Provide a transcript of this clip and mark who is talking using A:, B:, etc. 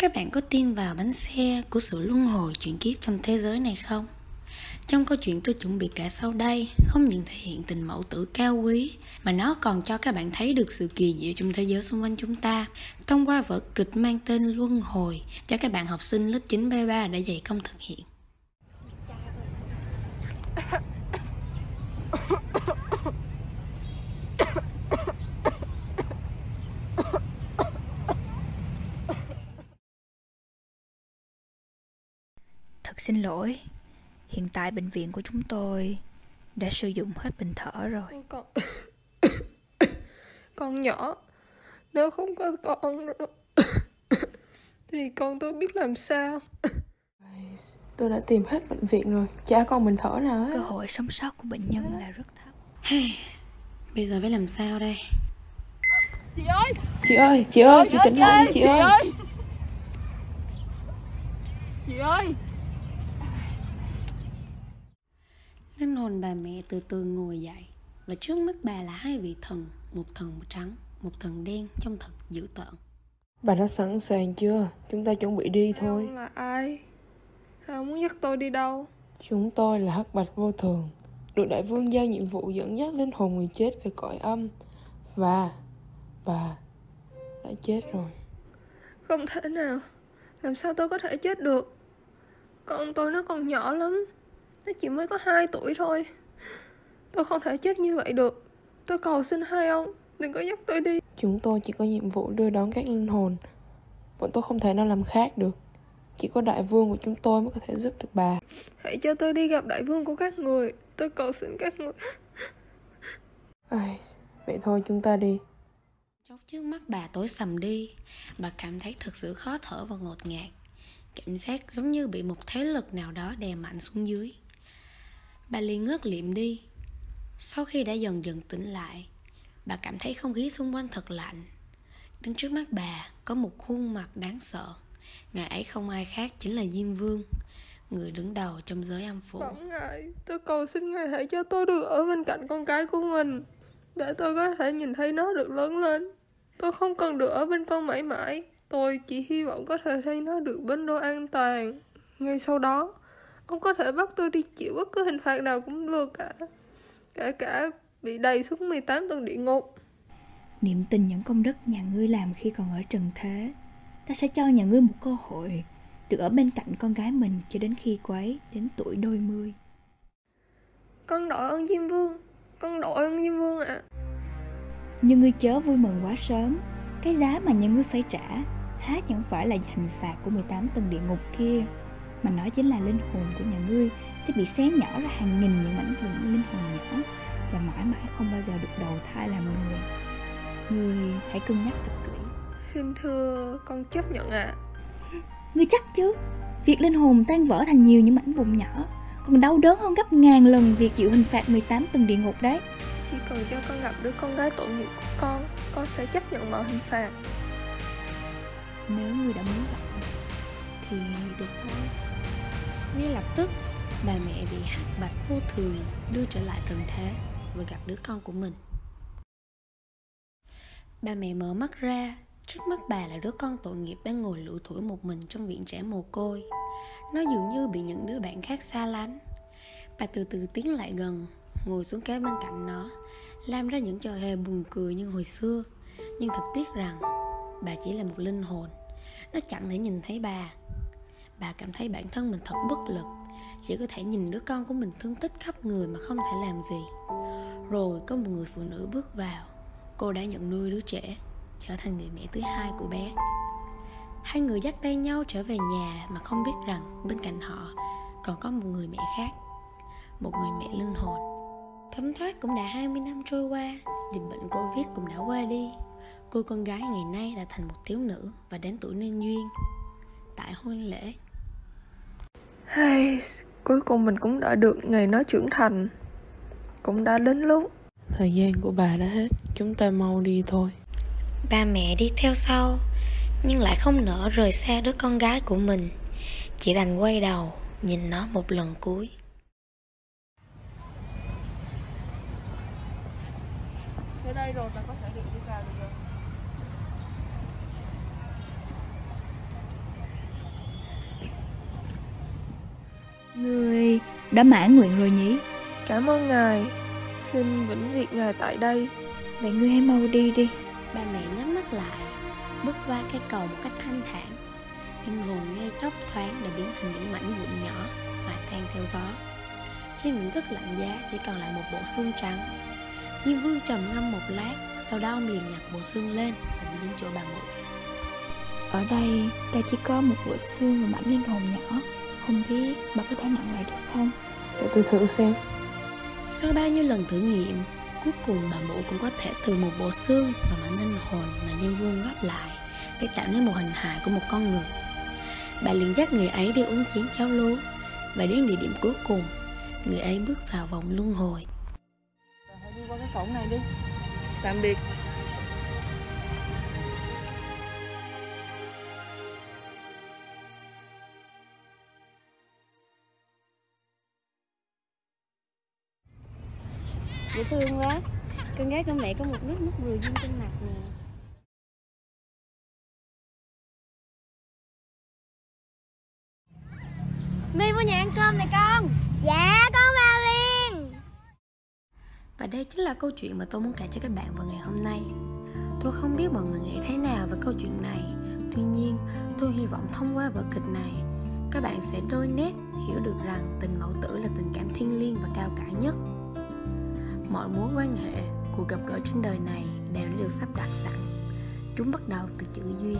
A: Các bạn có tin vào bánh xe của sự luân hồi chuyển kiếp trong thế giới này không? Trong câu chuyện tôi chuẩn bị kể sau đây, không những thể hiện tình mẫu tử cao quý, mà nó còn cho các bạn thấy được sự kỳ diệu trong thế giới xung quanh chúng ta, thông qua vở kịch mang tên Luân Hồi, cho các bạn học sinh lớp 9B3 đã dạy công thực hiện.
B: Thật xin lỗi, hiện tại bệnh viện của chúng tôi đã sử dụng hết bình thở rồi.
C: Con con nhỏ, nếu không có con thì con tôi biết làm sao. Tôi đã tìm hết bệnh viện rồi, chả còn bình thở nào hết.
B: Cơ hội sống sót của bệnh nhân là rất thấp.
A: Hey, bây giờ phải làm sao đây?
C: Chị ơi, chị ơi, chị ơi, chị tỉnh lại đi chị ơi. Chị ơi.
A: Linh hồn bà mẹ từ từ ngồi dậy. Và trước mắt bà là hai vị thần Một thần trắng, một thần đen Trông thật dữ tợn.
C: Bà đã sẵn sàng chưa? Chúng ta chuẩn bị đi thôi. Ông là ai? Ông muốn dắt tôi đi đâu? Chúng tôi là Hắc Bạch Vô Thường Được đại vương giao nhiệm vụ dẫn dắt linh hồn người chết về cõi âm. Và bà đã chết rồi. Không thể nào. Làm sao tôi có thể chết được? Con tôi nó còn nhỏ lắm nó chỉ mới có 2 tuổi thôi. Tôi không thể chết như vậy được. Tôi cầu xin hai ông Đừng có dắt tôi đi. Chúng tôi chỉ có nhiệm vụ đưa đón các linh hồn. Bọn tôi không thể nào làm khác được. Chỉ có đại vương của chúng tôi mới có thể giúp được bà. Hãy cho tôi đi gặp đại vương của các người. Tôi cầu xin các người. Ai, Vậy thôi chúng ta đi.
A: Chốc trước mắt bà tối sầm đi Bà cảm thấy thật sự khó thở và ngột ngạt. Cảm giác giống như bị một thế lực nào đó đè mạnh xuống dưới Bà liền ngước liệm đi. Sau khi đã dần dần tỉnh lại Bà cảm thấy không khí xung quanh thật lạnh. Đứng trước mắt bà có một khuôn mặt đáng sợ. Ngài ấy không ai khác chính là Diêm Vương Người đứng đầu trong giới âm phủ. Bỗng ngài, tôi cầu xin ngài hãy cho tôi được ở bên cạnh con cái của mình Để tôi có thể nhìn thấy nó được lớn lên. Tôi không cần được ở bên con mãi mãi Tôi chỉ hy vọng có thể thấy nó được bên nơi an toàn. Ngay sau đó Ông có thể bắt tôi đi chịu bất cứ hình phạt nào cũng được cả. Cả cả bị đầy xuống 18 tầng địa ngục.
B: Niệm tình những công đức nhà ngươi làm khi còn ở trần thế Ta sẽ cho nhà ngươi một cơ hội Được ở bên cạnh con gái mình cho đến khi cô ấy đến tuổi đôi mươi.
C: Con đội ơn Diêm Vương Con đội ơn Diêm Vương ạ. À.
B: Nhưng ngươi chớ vui mừng quá sớm Cái giá mà nhà ngươi phải trả Há chẳng phải là hình phạt của 18 tầng địa ngục kia mà nó chính là linh hồn của nhà ngươi sẽ bị xé nhỏ ra hàng nghìn những mảnh vụn linh hồn nhỏ và mãi mãi không bao giờ được đầu thai làm người. Ngươi hãy cân nhắc thật kỹ.
C: Xin thưa con chấp nhận ạ. À.
B: ngươi chắc chứ? Việc linh hồn tan vỡ thành nhiều những mảnh vụn nhỏ còn đau đớn hơn gấp ngàn lần việc chịu hình phạt 18 tầng địa ngục đấy.
C: Chỉ cần cho con gặp đứa con gái tội nghiệp của con con sẽ chấp nhận mọi hình phạt.
B: Nếu ngươi đã muốn vậy thì được thôi
A: ngay lập tức, bà mẹ bị hạt bạch vô thường đưa trở lại trần thế và gặp đứa con của mình. Bà mẹ mở mắt ra, trước mắt bà là đứa con tội nghiệp đang ngồi lủi thủi một mình trong viện trẻ mồ côi. Nó dường như bị những đứa bạn khác xa lánh. Bà từ từ tiến lại gần, ngồi xuống kế bên cạnh nó, làm ra những trò hề buồn cười như hồi xưa. Nhưng thật tiếc rằng, bà chỉ là một linh hồn. Nó chẳng thể nhìn thấy bà, bà cảm thấy bản thân mình thật bất lực. Chỉ có thể nhìn đứa con của mình thương tích khắp người mà không thể làm gì. Rồi có một người phụ nữ bước vào. Cô đã nhận nuôi đứa trẻ, trở thành người mẹ thứ hai của bé. Hai người dắt tay nhau trở về nhà mà không biết rằng bên cạnh họ còn có một người mẹ khác. Một người mẹ linh hồn. Thấm thoát cũng đã 20 năm trôi qua. Dịch bệnh covid cũng đã qua đi. Cô con gái ngày nay đã thành một thiếu nữ và đến tuổi nên duyên. Tại hôn lễ
C: hay, cuối cùng mình cũng đã được ngày nó trưởng thành. Cũng đã đến lúc. Thời gian của bà đã hết Chúng ta mau đi thôi.
A: Ba mẹ đi theo sau Nhưng lại không nỡ rời xa đứa con gái của mình. Chỉ đành quay đầu Nhìn nó một lần cuối.
C: Tới đây rồi ta có thể được đi vào được rồi
B: Người đã mãn nguyện rồi nhỉ?
C: Cảm ơn ngài. Xin vĩnh biệt ngài tại đây.
B: Vậy ngươi hãy mau đi đi.
A: Ba mẹ nhắm mắt lại Bước qua cây cầu một cách thanh thản. Linh hồn ngay chốc thoáng đã biến thành những mảnh vụn nhỏ Hòa tan theo gió. Trên mảnh đất lạnh giá chỉ còn lại một bộ xương trắng. Diêm vương trầm ngâm một lát Sau đó ông liền nhặt bộ xương lên Và đi đến chỗ bà mụ
B: Ở đây ta chỉ có một bộ xương và mảnh linh hồn nhỏ Không biết bà có thể nặng lại được không
C: Để tôi thử xem
A: Sau bao nhiêu lần thử nghiệm Cuối cùng bà mụ cũng có thể từ một bộ xương và mảnh linh hồn mà Diêm Vương góp lại để tạo nên một hình hài của một con người. Bà liền dắt người ấy đi uống chén cháo lúa và đến địa điểm cuối cùng, người ấy bước vào vòng luân hồi.
C: Hãy đi qua cái cổng này đi. Tạm biệt.
A: Thương quá. Con gái của mẹ có một nước mắt vừa dưng trên mặt nè. My vô nhà ăn cơm này con.
D: Dạ con vào liền.
A: Và đây chính là câu chuyện mà tôi muốn kể cho các bạn vào ngày hôm nay. Tôi không biết mọi người nghĩ thế nào về câu chuyện này. Tuy nhiên tôi hy vọng thông qua vở kịch này Các bạn sẽ đôi nét hiểu được rằng tình mẫu tử là tình cảm thiêng liêng và cao cả nhất mọi mối quan hệ cuộc gặp gỡ trên đời này đều được sắp đặt sẵn. Chúng bắt đầu từ chữ duyên.